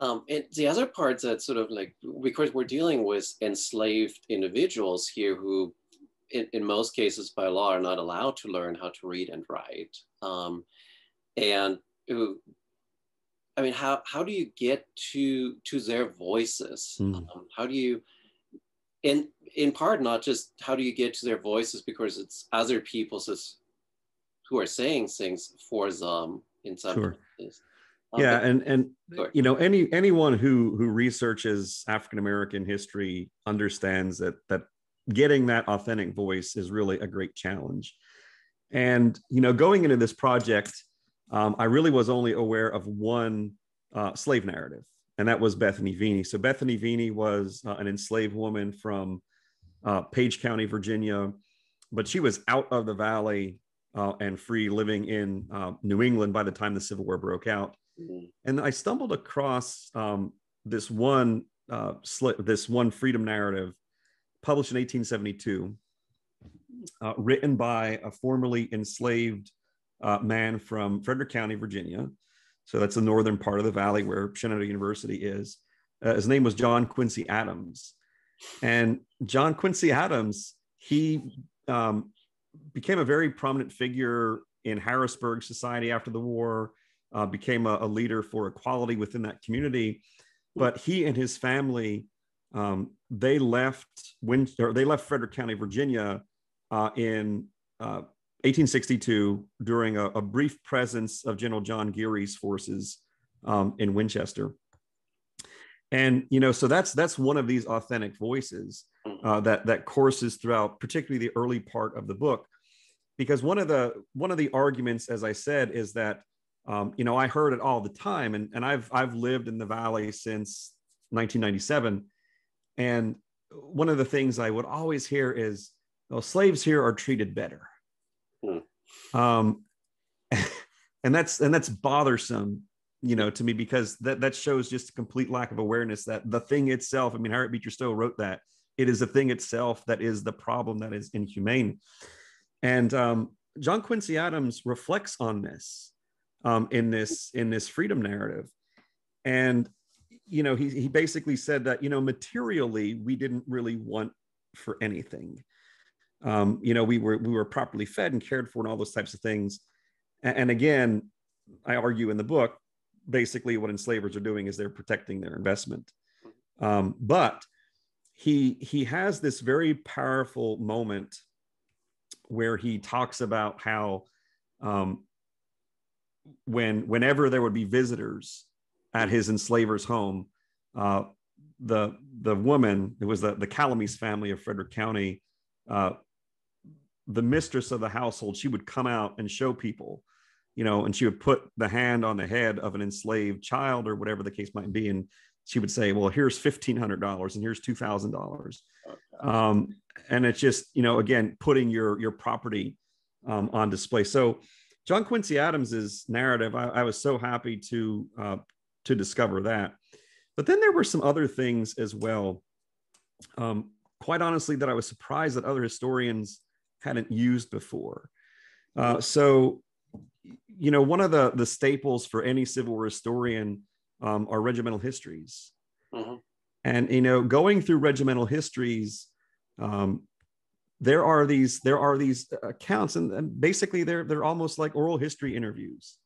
Um, and the other part that sort of like, because we're dealing with enslaved individuals here who, in, in most cases by law, are not allowed to learn how to read and write. Um, and who, I mean, how, how do you get to, to their voices? Mm. Um, how do you, in, in part, not just how do you get to their voices because it's other people's who are saying things for them in some sure. cases yeah and and sure. you know any anyone who who researches african american history understands that that getting that authentic voice is really a great challenge. And you know going into this project um, i really was only aware of one uh, slave narrative and that was bethany veney. So bethany veney was uh, an enslaved woman from uh, page county virginia but she was out of the valley uh, and free living in uh, new england by the time the civil war broke out Mm-hmm. And I stumbled across um, this one uh, sli- this one freedom narrative published in 1872, uh, written by a formerly enslaved uh, man from Frederick County, Virginia. So that's the northern part of the valley where Shenandoah University is. Uh, his name was John Quincy Adams. And John Quincy Adams, he um, became a very prominent figure in Harrisburg society after the war uh, became a, a, leader for equality within that community. But he and his family, um, they left when they left Frederick County, Virginia, uh, in uh, 1862 during a, a, brief presence of General John Geary's forces um, in Winchester. And you know, so that's that's one of these authentic voices uh, that that courses throughout, particularly the early part of the book, because one of the one of the arguments, as I said, is that um, you know, I heard it all the time, and and I've I've lived in the valley since 1997, and one of the things I would always hear is, "Well, slaves here are treated better," hmm. um, and that's and that's bothersome, you know, to me because that that shows just a complete lack of awareness that the thing itself. I mean, Harriet Beecher Stowe wrote that it is the thing itself that is the problem that is inhumane, and um, John Quincy Adams reflects on this um, in this in this freedom narrative. And you know he, he basically said that you know materially we didn't really want for anything. Um, you know we were we were properly fed and cared for and all those types of things. And, and again i argue in the book basically what enslavers are doing is they're protecting their investment. Um, but he he has this very powerful moment where he talks about how um, when whenever there would be visitors at his enslaver's home, uh, the the woman it was the the Calamise family of Frederick County, uh, the mistress of the household, she would come out and show people, you know, and she would put the hand on the head of an enslaved child or whatever the case might be, and she would say, "Well, here's fifteen hundred dollars, and here's two thousand dollars," um, and it's just you know again putting your your property um, on display. So John Quincy Adams's narrative, I, I was so happy to uh, to discover that. But then there were some other things as well. Um, quite honestly, that I was surprised that other historians hadn't used before. Uh, so, you know, one of the the staples for any Civil War historian um, are regimental histories, mm-hmm. and you know, going through regimental histories, um, there are these there are these accounts and, and basically they're they're almost like oral history interviews.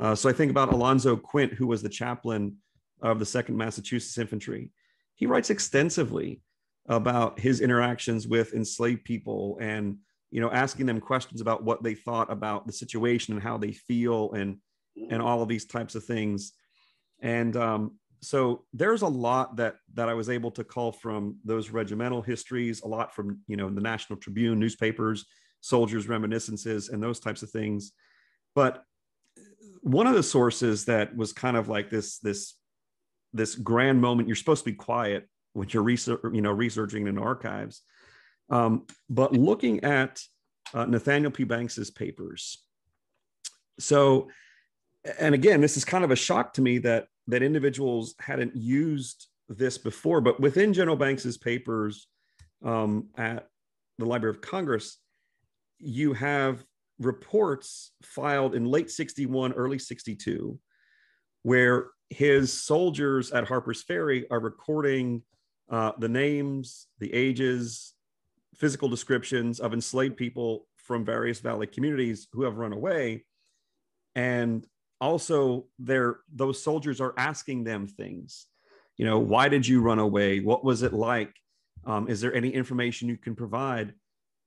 Uh, so i think about alonzo quint who was the chaplain of the second massachusetts infantry. He writes extensively about his interactions with enslaved people and you know asking them questions about what they thought about the situation and how they feel and and all of these types of things. And um, so there's a lot that that I was able to call from those regimental histories, a lot from you know the National Tribune newspapers, soldiers' reminiscences, and those types of things. But one of the sources that was kind of like this this this grand moment. You're supposed to be quiet when you're research, you know, researching in archives. Um, but looking at uh, Nathaniel P. Banks's papers, so and again, this is kind of a shock to me that that individuals hadn't used this before. But within General Banks's papers um, at the Library of Congress, you have reports filed in late 61, early 62, where his soldiers at Harper's Ferry are recording uh, the names, the ages, physical descriptions of enslaved people from various valley communities who have run away. And also, they're, those soldiers are asking them things. You know, why did you run away? What was it like? Um, is there any information you can provide?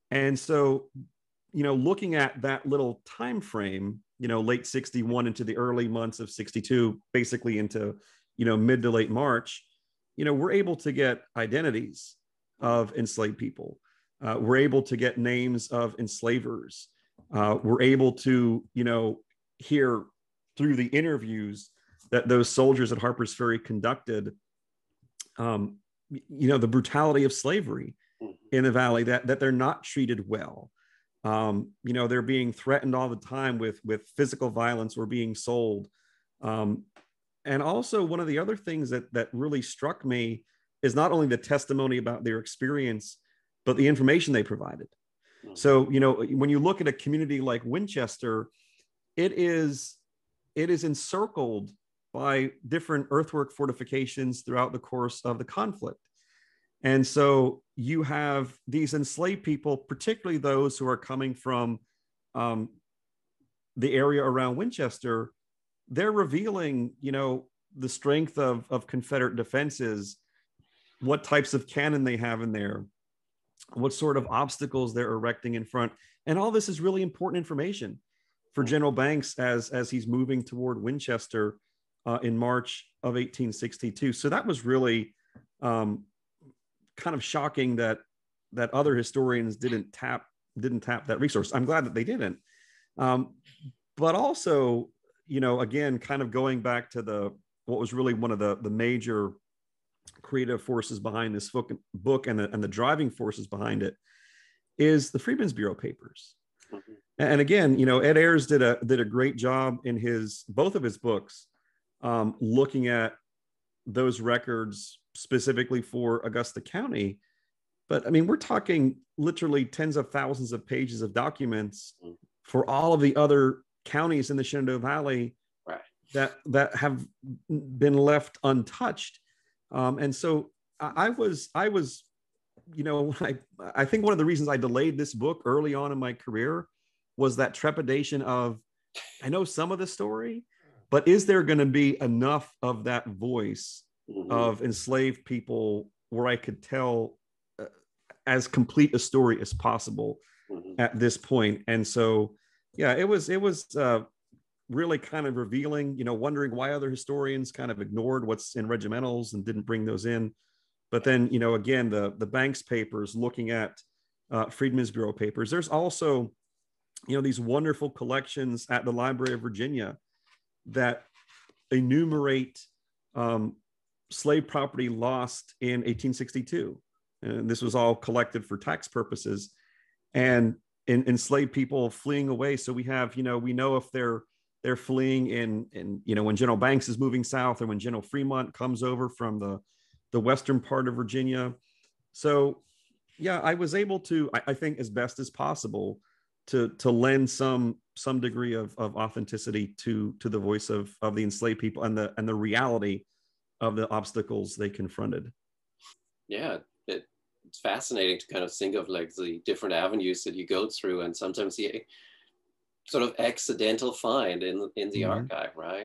And so, you know, looking at that little time frame, you know, late 61 into the early months of 62, basically into, you know, mid to late March, you know, we're able to get identities of enslaved people. Uh, we're able to get names of enslavers. Uh, we're able to, you know, hear through the interviews that those soldiers at Harper's Ferry conducted, um, you know, the brutality of slavery mm-hmm. in the valley, that, that they're not treated well. Um, you know, they're being threatened all the time with, with physical violence or being sold. Um, and also one of the other things that, that really struck me is not only the testimony about their experience, but the information they provided. Mm-hmm. So, you know, when you look at a community like Winchester, it is it is encircled by different earthwork fortifications throughout the course of the conflict. And so you have these enslaved people, particularly those who are coming from um, the area around Winchester, they're revealing, you know, the strength of, of Confederate defenses, what types of cannon they have in there, what sort of obstacles they're erecting in front. And all this is really important information for General Banks as as he's moving toward Winchester uh, in March of 1862. So that was really um, kind of shocking that that other historians didn't tap didn't tap that resource. I'm glad that they didn't. Um, but also, you know, again, kind of going back to the what was really one of the the major creative forces behind this book, book and the and the driving forces behind it is the Freedmen's Bureau papers. Mm-hmm. And again, you know, Ed Ayers did a did a great job in his both of his books, um, looking at those records specifically for Augusta County. But I mean, we're talking literally tens of thousands of pages of documents for all of the other counties in the Shenandoah Valley right. that that have been left untouched. Um, and so I, I was I was, you know, I I think one of the reasons I delayed this book early on in my career was that trepidation of I know some of the story, but is there going to be enough of that voice mm-hmm. of enslaved people where I could tell uh, as complete a story as possible mm-hmm. at this point? And so, yeah, it was it was uh, really kind of revealing. You know, wondering why other historians kind of ignored what's in regimentals and didn't bring those in. But then, you know, again, the the Banks papers, looking at uh, Freedmen's Bureau papers. There's also you know these wonderful collections at the library of virginia that enumerate um, slave property lost in 1862 and this was all collected for tax purposes and in, enslaved people fleeing away so we have you know we know if they're they're fleeing in in you know when general banks is moving south or when general fremont comes over from the the western part of virginia. So yeah i was able to I, I think as best as possible to to lend some some degree of, of authenticity to to the voice of of the enslaved people and the and the reality of the obstacles they confronted. Yeah it, it's fascinating to kind of think of like the different avenues that you go through and sometimes the sort of accidental find in in the mm-hmm. archive right